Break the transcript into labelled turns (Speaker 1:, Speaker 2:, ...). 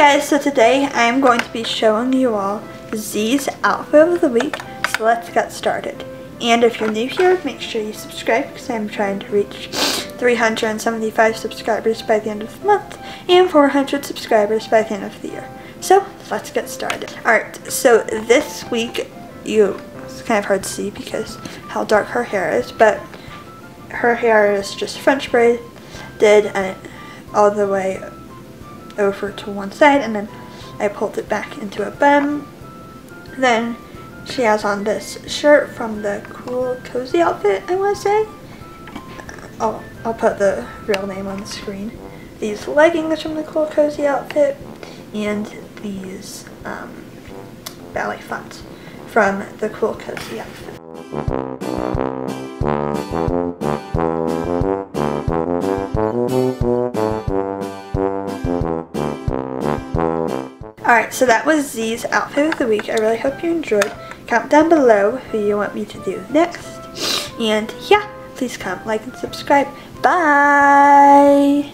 Speaker 1: Guys, so today I'm going to be showing you all Z's outfit of the week, so let's get started. And if you're new here, make sure you subscribe because I'm trying to reach 375 subscribers by the end of the month and 400 subscribers by the end of the year. So let's get started. Alright, so this week, you, it's kind of hard to see because how dark her hair is, but her hair is just French braided and all the way over to one side and then I pulled it back into a bun. Then she has on this shirt from the Cool Cozy outfit, I want to say. I'll, I'll put the real name on the screen. These leggings from the Cool Cozy outfit and these um, ballet flats from the Cool Cozy outfit. Alright, so that was Z's outfit of the week. I really hope you enjoyed. Comment down below who you want me to do next. And yeah, please comment, like, and subscribe. Bye!